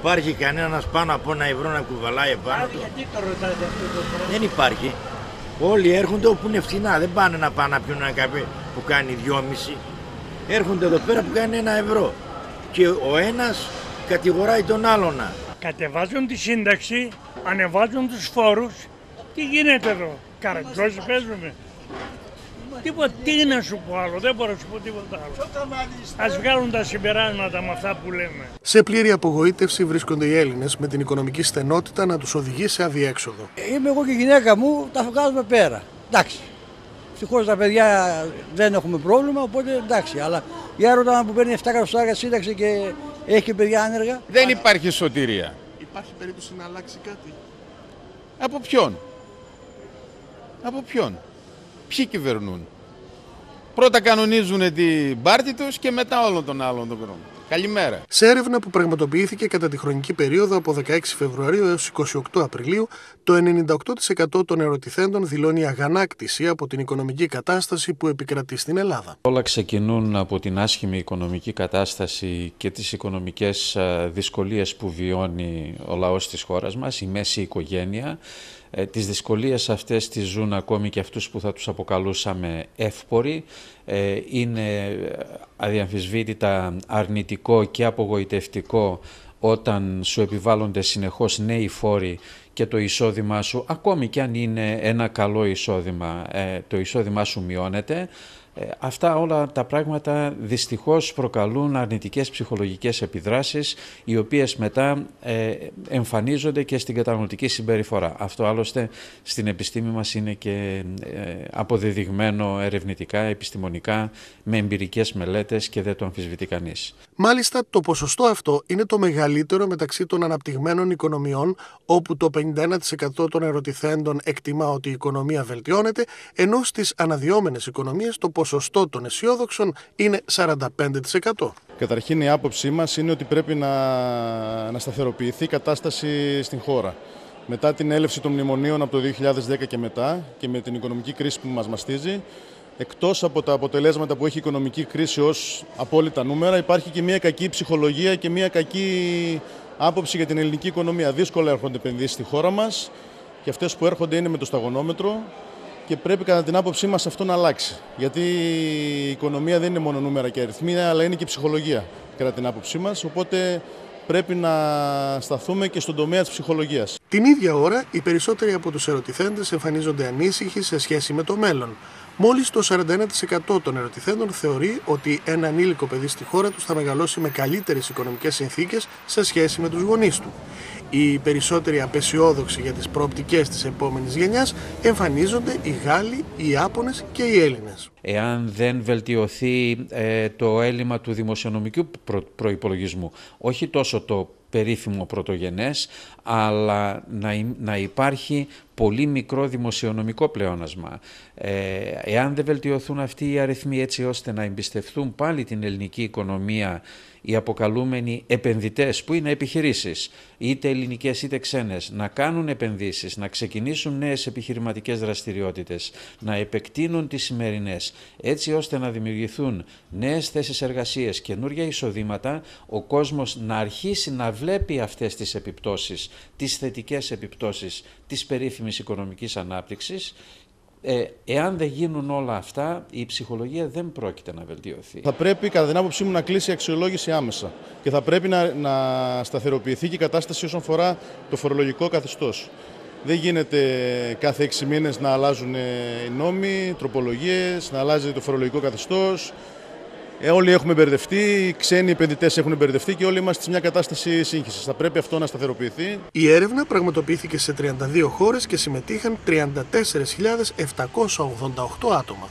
Υπάρχει κανένας πάνω από ένα ευρώ να κουβαλάει επάνω του; Γιατί το ρωτάτε αυτό το πράγμα; Δεν υπάρχει. Όλοι έρχονται όπου είναι φθηνά. Δεν πάνε να πάνε να πιούν ένα καφέ που κάνει δυόμιση. Έρχονται εδώ πέρα που κάνει ένα ευρώ. Και ο ένας κατηγοράει τον άλλον. Κατεβάζουν τη σύνταξη, ανεβάζουν τους φόρους. Τι γίνεται εδώ, καραγκιόζι παίζουμε. Τίποτα, τι να σου πω άλλο, δεν μπορώ να σου πω τίποτα άλλο. Ας βγάλουν τα συμπεράσματα με αυτά που λέμε. Σε πλήρη απογοήτευση βρίσκονται οι Έλληνες με την οικονομική στενότητα να τους οδηγεί σε αδιέξοδο. Είμαι εγώ και η γυναίκα μου, τα βγάζουμε πέρα. Εντάξει. Ευτυχώς τα παιδιά δεν έχουμε πρόβλημα, οπότε εντάξει. Αλλά η έρωτα που παίρνει 7 εκατοστάρια σύνταξη και έχει και παιδιά άνεργα. Δεν υπάρχει σωτηρία. Υπάρχει περίπτωση να αλλάξει κάτι. Από ποιον; Από ποιον; Ποιοι κυβερνούν; Πρώτα κανονίζουν την πάρτη τους και μετά όλων των άλλων τον χρόνο. Καλημέρα. Σε έρευνα που πραγματοποιήθηκε κατά τη χρονική περίοδο από 16 Φεβρουαρίου έως 28 Απριλίου, το 98% των ερωτηθέντων δηλώνει αγανάκτηση από την οικονομική κατάσταση που επικρατεί στην Ελλάδα. Όλα ξεκινούν από την άσχημη οικονομική κατάσταση και τις οικονομικές α, δυσκολίες που βιώνει ο λαός της χώρας μας, η μέση οικογένεια. Ε, τις δυσκολίες αυτές τις ζουν ακόμη και αυτούς που θα τους αποκαλούσαμε εύποροι. Ε, είναι αδιαμφισβήτητα αρνητικό και απογοητευτικό όταν σου επιβάλλονται συνεχώς νέοι φόροι και το εισόδημά σου, ακόμη και αν είναι ένα καλό εισόδημα, ε, το εισόδημά σου μειώνεται. Ε, αυτά όλα τα πράγματα δυστυχώς προκαλούν αρνητικές ψυχολογικές επιδράσεις οι οποίες μετά ε, εμφανίζονται και στην καταναλωτική συμπεριφορά. Αυτό άλλωστε στην επιστήμη μας είναι και ε, αποδεδειγμένο ερευνητικά, επιστημονικά, με εμπειρικές μελέτες και δεν το αμφισβητεί κανείς. Μάλιστα, το ποσοστό αυτό είναι το μεγαλύτερο μεταξύ των αναπτυγμένων οικονομιών, όπου το 51% των ερωτηθέντων εκτιμά ότι η οικονομία βελτιώνεται, ενώ στις αναδυόμενες οικονομίες το ποσοστό των αισιόδοξων είναι 45%. Καταρχήν η άποψή μας είναι ότι πρέπει να, να σταθεροποιηθεί η κατάσταση στην χώρα. Μετά την έλευση των μνημονίων από το 2010 και μετά και με την οικονομική κρίση που μας μαστίζει, εκτός από τα αποτελέσματα που έχει η οικονομική κρίση ως απόλυτα νούμερα, υπάρχει και μια κακή ψυχολογία και μια κακή άποψη για την ελληνική οικονομία. Δύσκολα έρχονται επενδύσεις στη χώρα μας και αυτές που έρχονται είναι με το σταγονόμετρο και πρέπει κατά την άποψή μας αυτό να αλλάξει. Γιατί η οικονομία δεν είναι μόνο νούμερα και αριθμοί, αλλά είναι και ψυχολογία κατά την άποψή μας, οπότε πρέπει να σταθούμε και στον τομέα της ψυχολογίας. Την ίδια ώρα, οι περισσότεροι από τους ερωτηθέντες εμφανίζονται ανήσυχοι σε σχέση με το μέλλον. Μόλις το 41% των ερωτηθέντων θεωρεί ότι ένα ανήλικο παιδί στη χώρα τους θα μεγαλώσει με καλύτερες οικονομικές συνθήκες σε σχέση με τους γονείς του. Οι περισσότεροι απεσιόδοξοι για τις προοπτικές της επόμενης γενιάς εμφανίζονται οι Γάλλοι, οι Ιάπωνες και οι Έλληνες. Εάν δεν βελτιωθεί ε, το έλλειμμα του δημοσιονομικού προ, προϋπολογισμού, όχι τόσο το περίφημο πρωτογενές, αλλά να, να υπάρχει πολύ μικρό δημοσιονομικό πλεόνασμα. Ε, εάν δεν βελτιωθούν αυτοί οι αριθμοί έτσι ώστε να εμπιστευτούν πάλι την ελληνική οικονομία οι αποκαλούμενοι επενδυτές που είναι επιχειρήσεις, είτε ελληνικές είτε ξένες, να κάνουν επενδύσεις, να ξεκινήσουν νέες επιχειρηματικές δραστηριότητες, να επεκτείνουν τις σημερινές, έτσι ώστε να δημιουργηθούν νέες θέσεις εργασίας, καινούργια εισοδήματα, ο κόσμος να αρχίσει να βλέπει αυτές τις επιπτώσεις, τις θετικές επιπτώσεις της περίφημης οικονομικής ανάπτυξης ε, εάν δεν γίνουν όλα αυτά, η ψυχολογία δεν πρόκειται να βελτιωθεί. Θα πρέπει, κατά την άποψή μου, να κλείσει η αξιολόγηση άμεσα και θα πρέπει να, να σταθεροποιηθεί και η κατάσταση όσον αφορά το φορολογικό καθεστώς. Δεν γίνεται κάθε έξι μήνες να αλλάζουν οι νόμοι, τροπολογίες, να αλλάζει το φορολογικό καθεστώς, ε, όλοι έχουμε μπερδευτεί, οι ξένοι επενδυτές έχουν μπερδευτεί και όλοι είμαστε σε μια κατάσταση σύγχυσης. Θα πρέπει αυτό να σταθεροποιηθεί. Η έρευνα πραγματοποιήθηκε σε 32 χώρες και συμμετείχαν 34.788 άτομα.